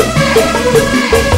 Música